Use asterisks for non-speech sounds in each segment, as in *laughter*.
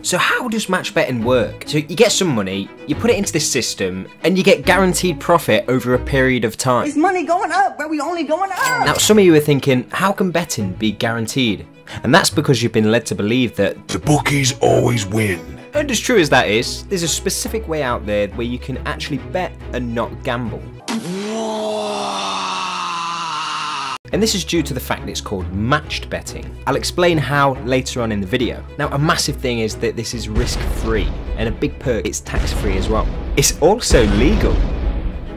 So how does match betting work? So you get some money, you put it into this system, and you get guaranteed profit over a period of time. Is money going up, but we only going up. Now some of you are thinking, how can betting be guaranteed? And that's because you've been led to believe that The bookies always win. And as true as that is, there's a specific way out there where you can actually bet and not gamble. And this is due to the fact that it's called matched betting. I'll explain how later on in the video. Now a massive thing is that this is risk free and a big perk it's tax free as well. It's also legal,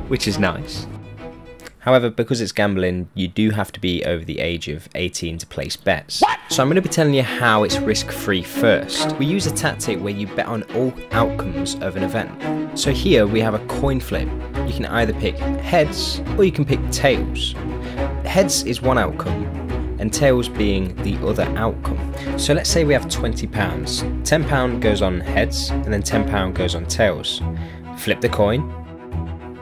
which is nice. However, because it's gambling, you do have to be over the age of 18 to place bets. So I'm going to be telling you how it's risk-free first. We use a tactic where you bet on all outcomes of an event. So here we have a coin flip. You can either pick heads or you can pick tails. Heads is one outcome and tails being the other outcome. So let's say we have 20 pounds. 10 pound goes on heads and then 10 pound goes on tails. Flip the coin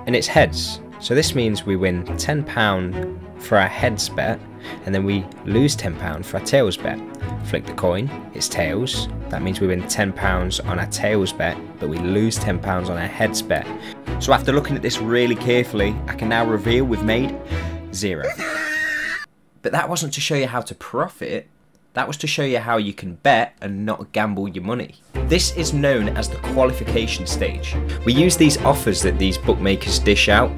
and it's heads. So this means we win £10 for our heads bet and then we lose £10 for our tails bet. Flick the coin, it's tails. That means we win £10 on our tails bet, but we lose £10 on our heads bet. So after looking at this really carefully, I can now reveal we've made zero. But that wasn't to show you how to profit, that was to show you how you can bet and not gamble your money. This is known as the qualification stage. We use these offers that these bookmakers dish out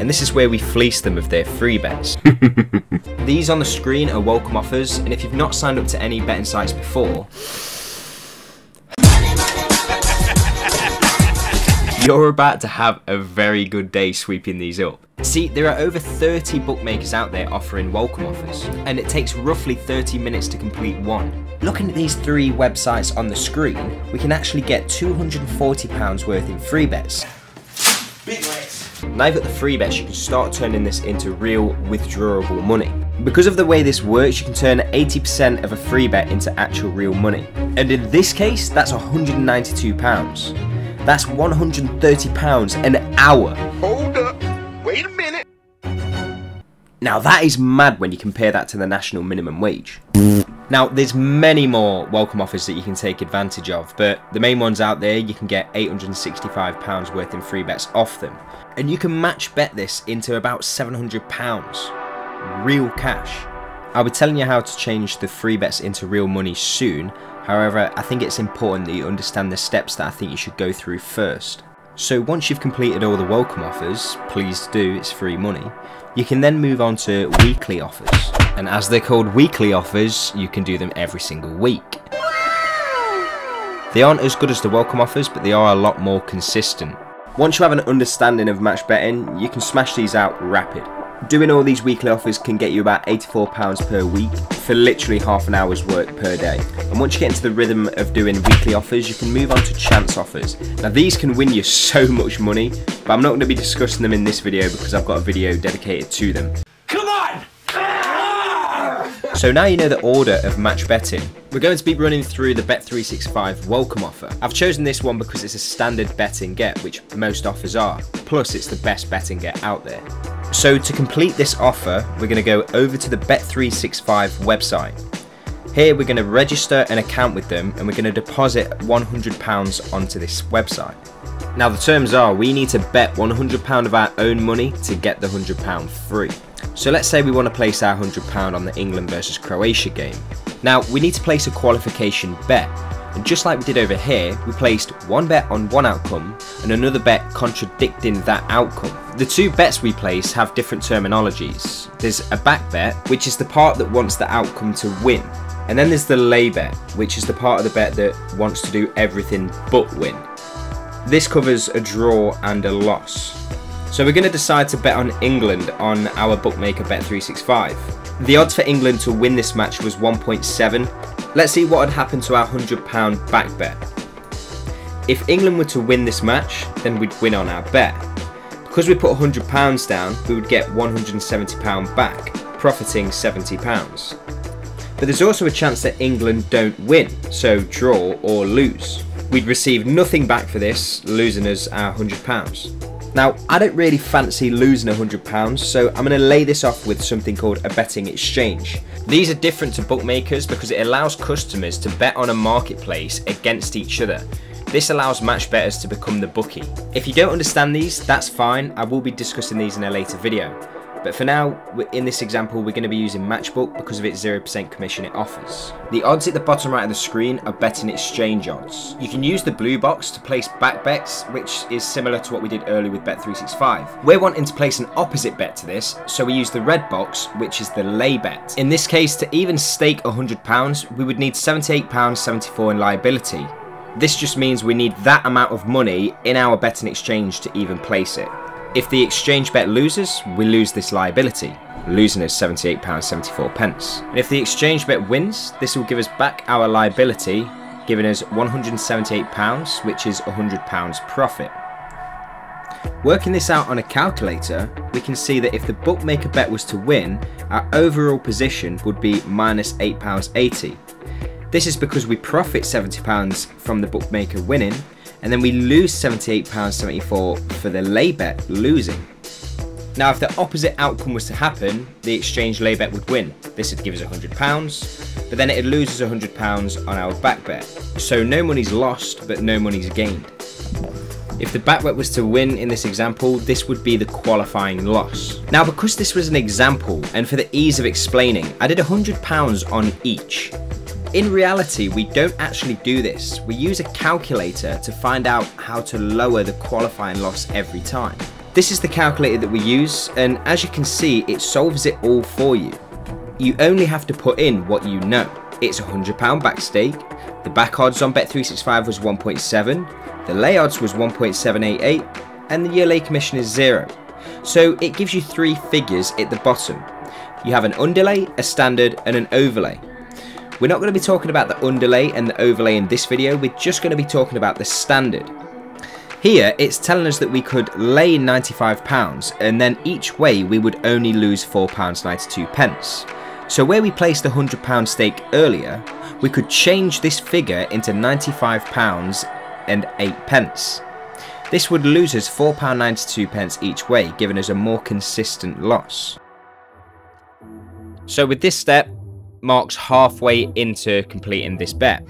and this is where we fleece them of their free bets. *laughs* These on the screen are welcome offers, and if you've not signed up to any betting sites before, you're about to have a very good day sweeping these up. See, there are over 30 bookmakers out there offering welcome offers, and it takes roughly 30 minutes to complete one. Looking at these three websites on the screen, we can actually get £240 worth in free bets. Now you've got the free bets, you can start turning this into real withdrawable money. Because of the way this works, you can turn 80% of a free bet into actual real money. And in this case, that's £192. That's £130 an hour. Hold up. Wait a minute. Now that is mad when you compare that to the national minimum wage. Now there's many more welcome offers that you can take advantage of, but the main ones out there you can get £865 worth in free bets off them. And you can match bet this into about £700 real cash. I'll be telling you how to change the free bets into real money soon, however I think it's important that you understand the steps that I think you should go through first. So once you've completed all the welcome offers, please do, it's free money, you can then move on to weekly offers. And as they're called weekly offers, you can do them every single week. They aren't as good as the welcome offers, but they are a lot more consistent. Once you have an understanding of match betting, you can smash these out rapid. Doing all these weekly offers can get you about £84 per week for literally half an hour's work per day. And once you get into the rhythm of doing weekly offers, you can move on to chance offers. Now these can win you so much money, but I'm not going to be discussing them in this video because I've got a video dedicated to them. Come on! So now you know the order of match betting. We're going to be running through the Bet365 welcome offer. I've chosen this one because it's a standard betting get, which most offers are. Plus it's the best betting get out there. So to complete this offer, we're going to go over to the Bet365 website. Here we're going to register an account with them and we're going to deposit £100 onto this website. Now the terms are we need to bet £100 of our own money to get the £100 free. So let's say we want to place our £100 on the England versus Croatia game. Now we need to place a qualification bet. And just like we did over here, we placed one bet on one outcome and another bet contradicting that outcome. The two bets we place have different terminologies. There's a back bet, which is the part that wants the outcome to win. And then there's the lay bet, which is the part of the bet that wants to do everything but win. This covers a draw and a loss. So we're going to decide to bet on England on our bookmaker Bet365. The odds for England to win this match was 1.7. Let's see what had happened to our £100 back bet. If England were to win this match, then we'd win on our bet. Because we put £100 down, we would get £170 back, profiting £70. But there's also a chance that England don't win, so draw or lose. We'd receive nothing back for this, losing us our £100. Now, I don't really fancy losing £100, so I'm going to lay this off with something called a betting exchange. These are different to bookmakers because it allows customers to bet on a marketplace against each other. This allows match bettors to become the bookie. If you don't understand these, that's fine, I will be discussing these in a later video. But for now, in this example, we're going to be using Matchbook because of its 0% commission it offers. The odds at the bottom right of the screen are betting exchange odds. You can use the blue box to place back bets, which is similar to what we did earlier with Bet365. We're wanting to place an opposite bet to this, so we use the red box, which is the lay bet. In this case, to even stake £100, we would need £78.74 in liability. This just means we need that amount of money in our betting exchange to even place it. If the exchange bet loses, we lose this liability, losing us £78.74. pence. And if the exchange bet wins, this will give us back our liability, giving us £178, which is £100 profit. Working this out on a calculator, we can see that if the bookmaker bet was to win, our overall position would be minus £8.80. This is because we profit £70 from the bookmaker winning, and then we lose £78.74 for the lay bet losing. Now if the opposite outcome was to happen, the exchange lay bet would win. This would give us £100, but then it'd lose us £100 on our back bet. So no money's lost, but no money's gained. If the back bet was to win in this example, this would be the qualifying loss. Now because this was an example, and for the ease of explaining, I did £100 on each. In reality, we don't actually do this. We use a calculator to find out how to lower the qualifying loss every time. This is the calculator that we use, and as you can see, it solves it all for you. You only have to put in what you know. It's a £100 back stake, the back odds on Bet365 was 1.7, the lay odds was 1.788, and the year lay commission is zero. So it gives you three figures at the bottom. You have an underlay, a standard, and an overlay. We're not going to be talking about the underlay and the overlay in this video, we're just going to be talking about the standard. Here, it's telling us that we could lay £95 and then each way we would only lose £4.92. pence. So where we placed the £100 stake earlier, we could change this figure into £95 and 8 pence. This would lose us £4.92 pence each way, giving us a more consistent loss. So with this step, marks halfway into completing this bet.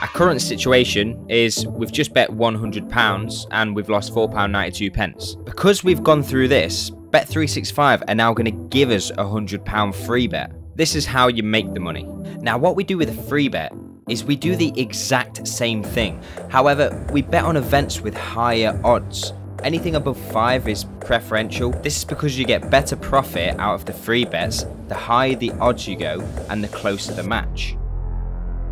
Our current situation is we've just bet £100 and we've lost £4.92. pence. Because we've gone through this, Bet365 are now going to give us a £100 free bet. This is how you make the money. Now what we do with a free bet is we do the exact same thing. However, we bet on events with higher odds. Anything above 5 is preferential. This is because you get better profit out of the free bets the higher the odds you go and the closer the match.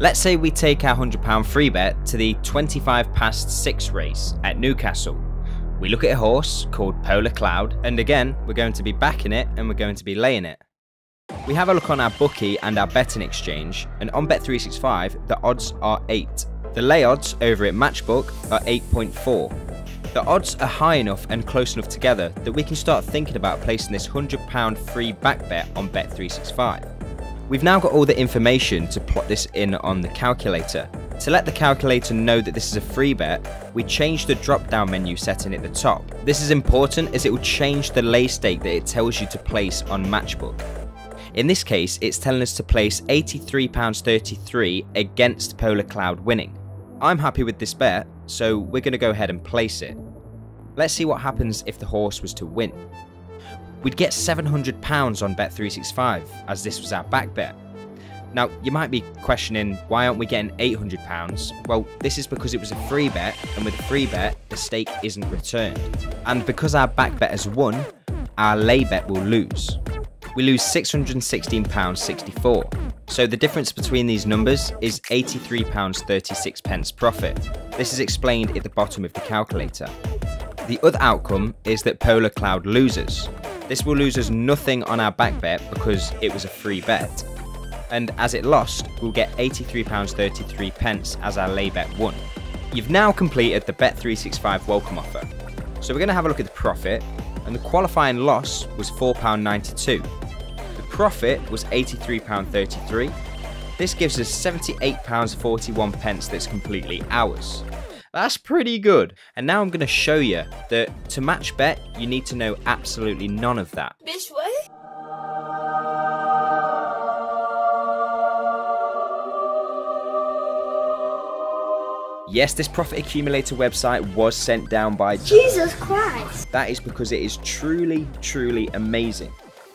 Let's say we take our £100 free bet to the 25 past 6 race at Newcastle. We look at a horse called Polar Cloud and again we're going to be backing it and we're going to be laying it. We have a look on our bookie and our betting exchange and on Bet365 the odds are 8. The lay odds over at Matchbook are 8.4 the odds are high enough and close enough together that we can start thinking about placing this £100 free back bet on Bet365. We've now got all the information to plot this in on the calculator. To let the calculator know that this is a free bet, we change the drop down menu setting at the top. This is important as it will change the lay stake that it tells you to place on Matchbook. In this case, it's telling us to place £83.33 against Polar Cloud winning. I'm happy with this bet, so we're going to go ahead and place it. Let's see what happens if the horse was to win. We'd get £700 on Bet365, as this was our back bet. Now, you might be questioning, why aren't we getting £800? Well, this is because it was a free bet, and with a free bet, the stake isn't returned. And because our back bet has won, our lay bet will lose. We lose £616.64. So the difference between these numbers is £83.36 profit. This is explained at the bottom of the calculator. The other outcome is that Polar Cloud loses. This will lose us nothing on our back bet because it was a free bet. And as it lost, we'll get £83.33 as our lay bet won. You've now completed the Bet365 welcome offer. So we're going to have a look at the profit, and the qualifying loss was £4.92 profit was £83.33. This gives us £78.41 pence that's completely ours. That's pretty good. And now I'm going to show you that to match bet, you need to know absolutely none of that. Bitch, what? Yes, this profit accumulator website was sent down by Jesus Christ. That is because it is truly, truly amazing.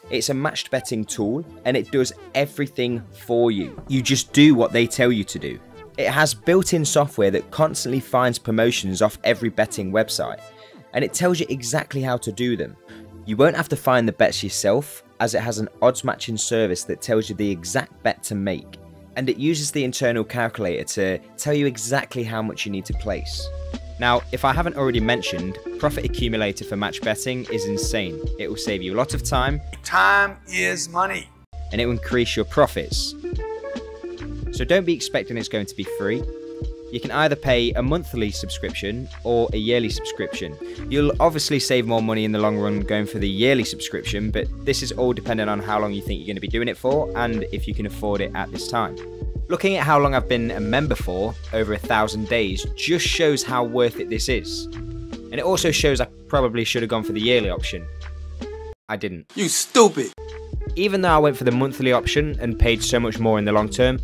It's a matched betting tool and it does everything for you. You just do what they tell you to do. It has built in software that constantly finds promotions off every betting website and it tells you exactly how to do them. You won't have to find the bets yourself as it has an odds matching service that tells you the exact bet to make and it uses the internal calculator to tell you exactly how much you need to place. Now, if I haven't already mentioned, Profit Accumulator for match betting is insane. It will save you a lot of time. Time is money. And it will increase your profits. So don't be expecting it's going to be free. You can either pay a monthly subscription or a yearly subscription. You'll obviously save more money in the long run going for the yearly subscription, but this is all dependent on how long you think you're going to be doing it for and if you can afford it at this time. Looking at how long I've been a member for, over a thousand days, just shows how worth it this is. And it also shows I probably should have gone for the yearly option. I didn't. You stupid. Even though I went for the monthly option and paid so much more in the long term,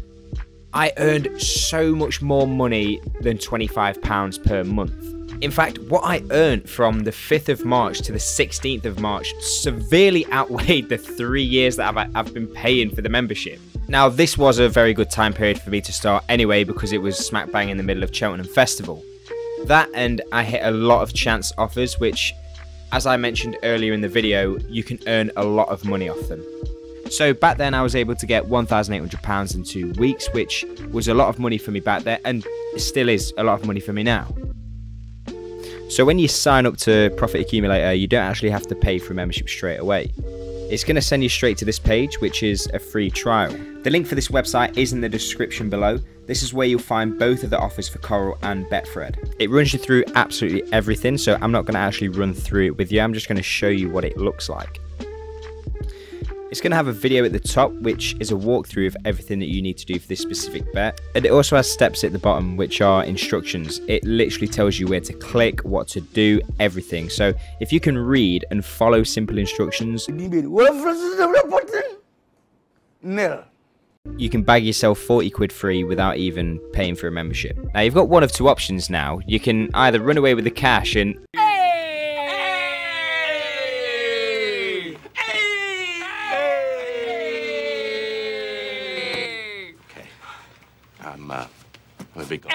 I earned so much more money than £25 per month. In fact, what I earned from the 5th of March to the 16th of March severely outweighed the three years that I've, I've been paying for the membership. Now, this was a very good time period for me to start anyway because it was smack bang in the middle of Cheltenham Festival. That and I hit a lot of chance offers, which, as I mentioned earlier in the video, you can earn a lot of money off them. So back then I was able to get £1,800 in two weeks, which was a lot of money for me back then and still is a lot of money for me now. So when you sign up to Profit Accumulator, you don't actually have to pay for a membership straight away. It's going to send you straight to this page, which is a free trial. The link for this website is in the description below. This is where you'll find both of the offers for Coral and Betfred. It runs you through absolutely everything, so I'm not going to actually run through it with you. I'm just going to show you what it looks like. It's going to have a video at the top, which is a walkthrough of everything that you need to do for this specific bet. And it also has steps at the bottom, which are instructions. It literally tells you where to click, what to do, everything. So if you can read and follow simple instructions, you can bag yourself 40 quid free without even paying for a membership. Now you've got one of two options now. You can either run away with the cash and I'm a big. what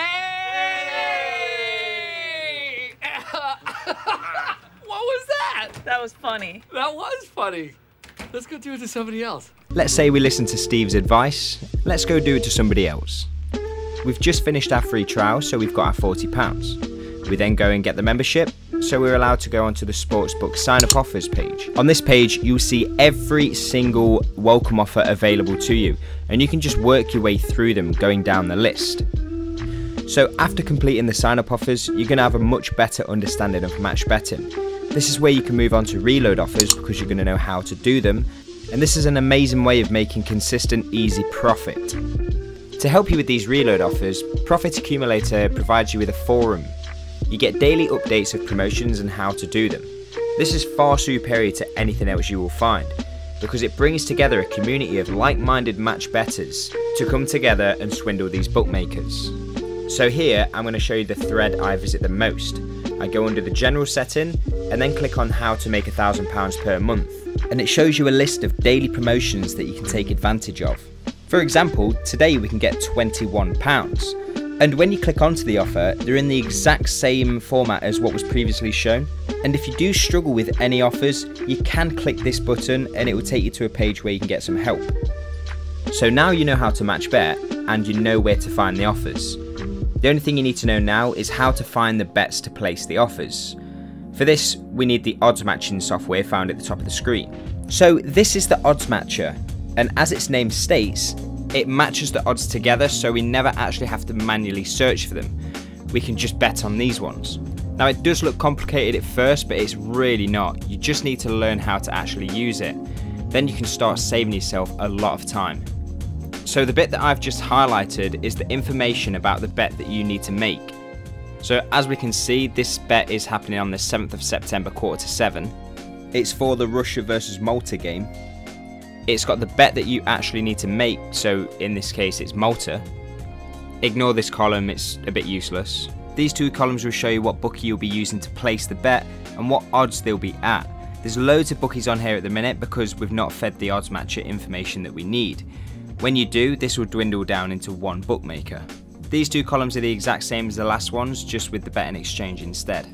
was that? That was funny. That was funny. Let's go do it to somebody else. Let's say we listen to Steve's advice. Let's go do it to somebody else. We've just finished our free trial, so we've got our £40. We then go and get the membership, so we're allowed to go onto the Sportsbook sign up offers page. On this page, you'll see every single welcome offer available to you, and you can just work your way through them going down the list. So after completing the sign up offers, you're going to have a much better understanding of match betting. This is where you can move on to reload offers because you're going to know how to do them, and this is an amazing way of making consistent, easy profit. To help you with these reload offers, Profit Accumulator provides you with a forum. You get daily updates of promotions and how to do them. This is far superior to anything else you will find, because it brings together a community of like-minded match bettors to come together and swindle these bookmakers. So here, I'm going to show you the thread I visit the most. I go under the general setting, and then click on how to make a thousand pounds per month. And it shows you a list of daily promotions that you can take advantage of. For example, today we can get £21. And when you click onto the offer, they're in the exact same format as what was previously shown. And if you do struggle with any offers, you can click this button and it will take you to a page where you can get some help. So now you know how to match bet and you know where to find the offers. The only thing you need to know now is how to find the bets to place the offers. For this, we need the odds matching software found at the top of the screen. So this is the odds matcher, and as its name states, it matches the odds together so we never actually have to manually search for them. We can just bet on these ones. Now it does look complicated at first, but it's really not. You just need to learn how to actually use it. Then you can start saving yourself a lot of time. So the bit that I've just highlighted is the information about the bet that you need to make. So as we can see, this bet is happening on the 7th of September, quarter to 7. It's for the Russia versus Malta game. It's got the bet that you actually need to make, so in this case it's Malta. Ignore this column, it's a bit useless. These two columns will show you what bookie you'll be using to place the bet and what odds they'll be at. There's loads of bookies on here at the minute because we've not fed the odds matcher information that we need. When you do, this will dwindle down into one bookmaker. These two columns are the exact same as the last ones, just with the betting exchange instead.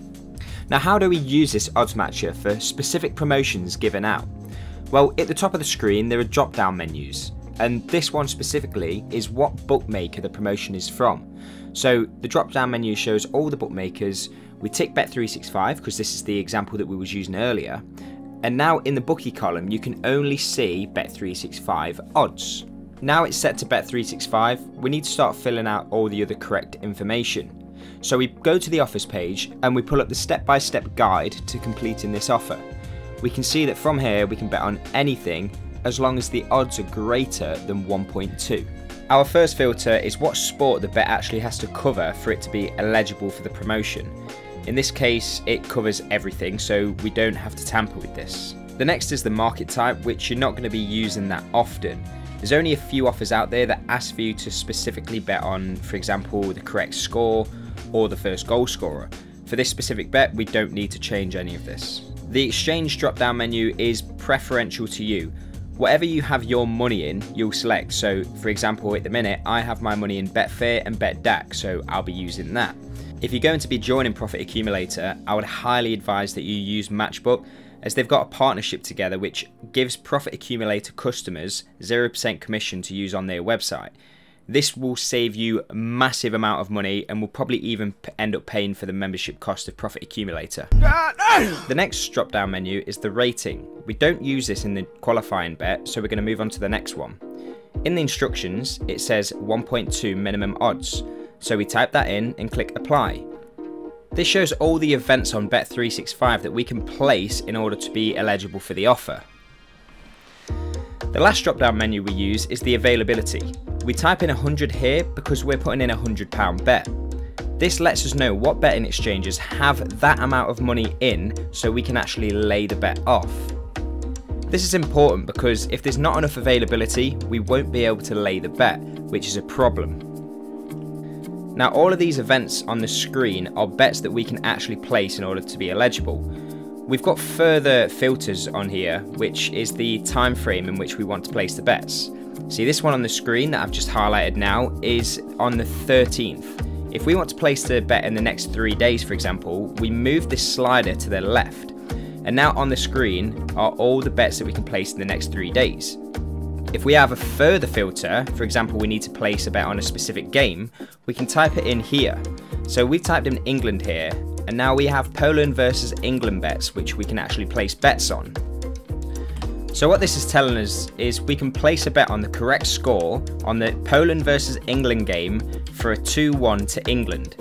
Now how do we use this odds matcher for specific promotions given out? Well, at the top of the screen there are drop down menus, and this one specifically is what bookmaker the promotion is from. So the drop down menu shows all the bookmakers, we tick Bet365 because this is the example that we was using earlier, and now in the bookie column you can only see Bet365 odds. Now it's set to Bet365, we need to start filling out all the other correct information. So we go to the offers page and we pull up the step-by-step -step guide to completing this offer. We can see that from here we can bet on anything as long as the odds are greater than 1.2. Our first filter is what sport the bet actually has to cover for it to be eligible for the promotion. In this case, it covers everything, so we don't have to tamper with this. The next is the market type, which you're not going to be using that often. There's only a few offers out there that ask for you to specifically bet on, for example, the correct score or the first goal scorer. For this specific bet, we don't need to change any of this. The exchange drop down menu is preferential to you. Whatever you have your money in, you'll select. So, for example, at the minute, I have my money in Betfair and BetDAQ, so I'll be using that. If you're going to be joining Profit Accumulator, I would highly advise that you use Matchbook as they've got a partnership together which gives Profit Accumulator customers 0% commission to use on their website. This will save you a massive amount of money and will probably even end up paying for the membership cost of Profit Accumulator. The next drop down menu is the rating. We don't use this in the qualifying bet, so we're going to move on to the next one. In the instructions, it says 1.2 minimum odds. So we type that in and click apply. This shows all the events on Bet365 that we can place in order to be eligible for the offer. The last drop down menu we use is the availability. We type in 100 here because we're putting in a £100 bet. This lets us know what betting exchanges have that amount of money in so we can actually lay the bet off. This is important because if there's not enough availability, we won't be able to lay the bet, which is a problem. Now all of these events on the screen are bets that we can actually place in order to be eligible. We've got further filters on here, which is the time frame in which we want to place the bets. See this one on the screen that I've just highlighted now is on the 13th. If we want to place the bet in the next three days, for example, we move this slider to the left. And now on the screen are all the bets that we can place in the next three days. If we have a further filter, for example we need to place a bet on a specific game, we can type it in here. So we've typed in England here, and now we have Poland versus England bets which we can actually place bets on. So what this is telling us is we can place a bet on the correct score on the Poland versus England game for a 2-1 to England.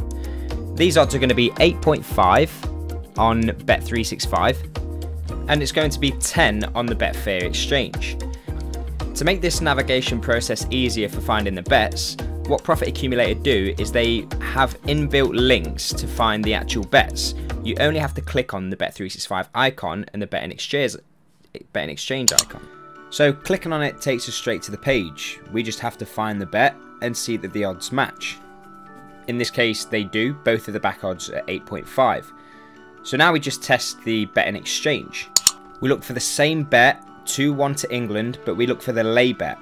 These odds are going to be 8.5 on Bet365 and it's going to be 10 on the Betfair exchange. To make this navigation process easier for finding the bets, what Profit Accumulator do is they have inbuilt links to find the actual bets. You only have to click on the Bet365 icon and the Bet and Exchange, bet exchange icon. So clicking on it takes us straight to the page. We just have to find the bet and see that the odds match. In this case they do, both of the back odds are 8.5. So now we just test the bet and exchange. We look for the same bet 2-1 to England, but we look for the lay bet,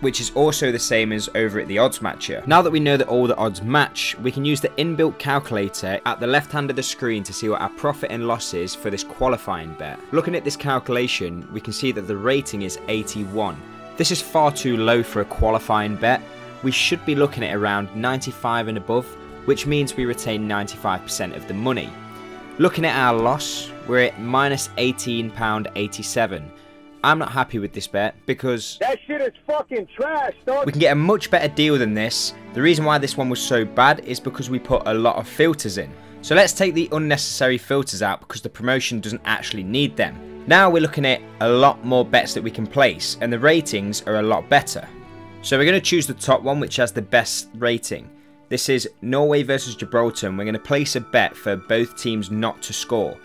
which is also the same as over at the odds matcher. Now that we know that all the odds match, we can use the inbuilt calculator at the left hand of the screen to see what our profit and loss is for this qualifying bet. Looking at this calculation, we can see that the rating is 81. This is far too low for a qualifying bet. We should be looking at around 95 and above, which means we retain 95% of the money. Looking at our loss, we're at minus £18.87 I'm not happy with this bet because that shit is fucking trash, dog. We can get a much better deal than this. The reason why this one was so bad is because we put a lot of filters in. So let's take the unnecessary filters out because the promotion doesn't actually need them. Now we're looking at a lot more bets that we can place and the ratings are a lot better. So we're going to choose the top one which has the best rating. This is Norway versus Gibraltar and we're going to place a bet for both teams not to score.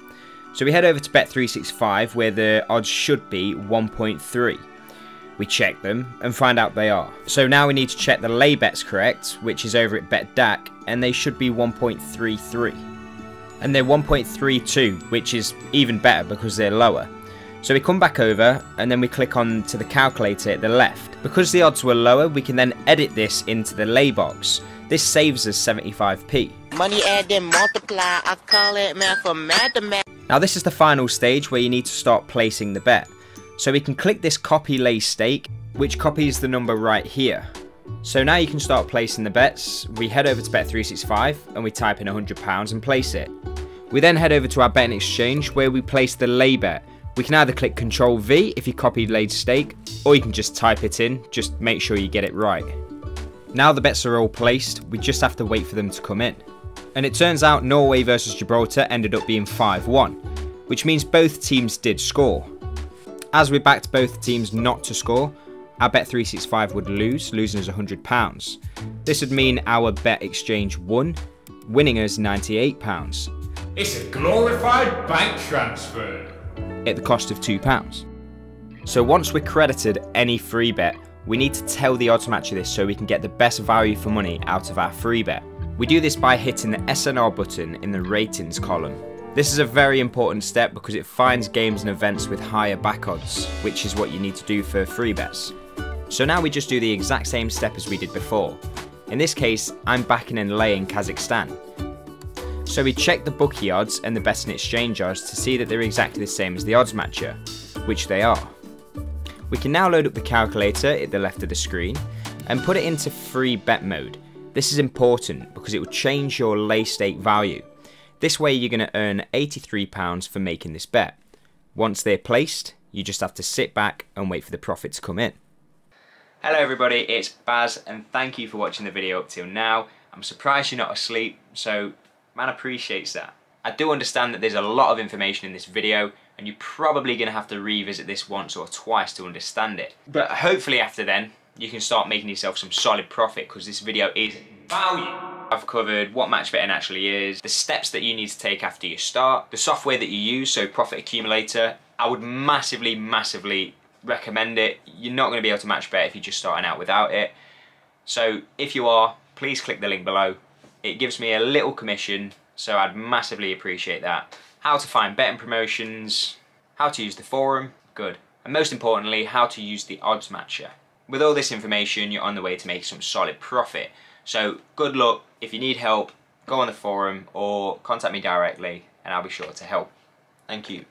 So we head over to Bet365 where the odds should be 1.3. We check them and find out they are. So now we need to check the lay bets correct, which is over at BetDAQ, and they should be 1.33. And they're 1.32, which is even better because they're lower. So we come back over and then we click on to the calculator at the left. Because the odds were lower, we can then edit this into the lay box. This saves us 75p. Money add then multiply. I call it mathematics. Now this is the final stage where you need to start placing the bet. So we can click this copy lay stake, which copies the number right here. So now you can start placing the bets. We head over to Bet365 and we type in £100 and place it. We then head over to our betting exchange where we place the lay bet. We can either click Ctrl V if you copied laid stake, or you can just type it in, just make sure you get it right. Now the bets are all placed, we just have to wait for them to come in. And it turns out Norway versus Gibraltar ended up being 5-1, which means both teams did score. As we backed both teams not to score, our Bet365 would lose, losing us £100. This would mean our bet exchange won, winning us £98. It's a glorified bank transfer. At the cost of £2. So once we're credited any free bet, we need to tell the odds matcher this so we can get the best value for money out of our free bet. We do this by hitting the SNR button in the ratings column. This is a very important step because it finds games and events with higher back odds, which is what you need to do for free bets. So now we just do the exact same step as we did before. In this case, I'm backing and laying Kazakhstan. So we check the bookie odds and the betting exchange odds to see that they're exactly the same as the odds matcher, which they are. We can now load up the calculator at the left of the screen and put it into free bet mode. This is important because it will change your lay stake value. This way you're going to earn £83 for making this bet. Once they're placed, you just have to sit back and wait for the profit to come in. Hello everybody, it's Baz and thank you for watching the video up till now. I'm surprised you're not asleep, so man appreciates that. I do understand that there's a lot of information in this video and you're probably going to have to revisit this once or twice to understand it. But hopefully after then, you can start making yourself some solid profit because this video is value. I've covered what match betting actually is, the steps that you need to take after you start, the software that you use, so Profit Accumulator. I would massively, massively recommend it. You're not going to be able to match bet if you're just starting out without it. So if you are, please click the link below. It gives me a little commission, so I'd massively appreciate that. How to find betting promotions, how to use the forum, good. And most importantly, how to use the odds matcher. With all this information, you're on the way to make some solid profit. So good luck. If you need help, go on the forum or contact me directly and I'll be sure to help. Thank you.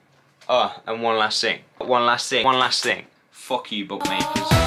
Oh, and one last thing. One last thing. One last thing. Fuck you, bookmakers.